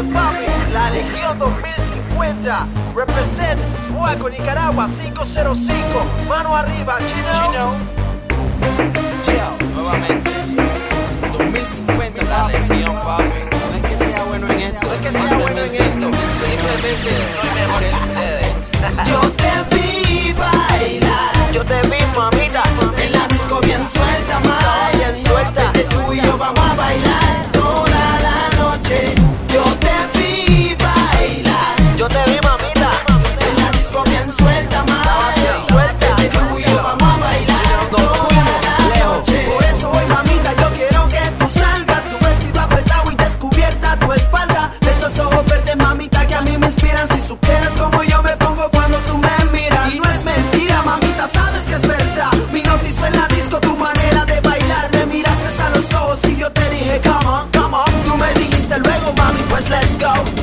papi, la Legión 2050 Represent Huaco, Nicaragua 505 Mano arriba, Chino. Chino. Nuevamente. 2050 La Legión, papi. No es que sea bueno en esto. No es que sea bueno en esto. Simplemente soy mejor que ustedes. Yo te pido Let's go.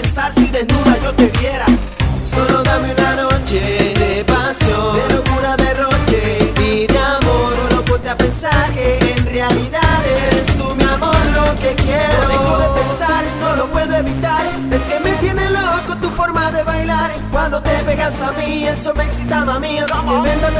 pensar si desnuda yo te viera. Solo dame una noche de pasión, de locura, derroche y de amor. Solo ponte a pensar que en realidad eres tú mi amor, lo que quiero. No dejo de pensar, no lo puedo evitar. Es que me tiene loco tu forma de bailar. Cuando te pegas a mí, eso me excita, mami. Así que vendan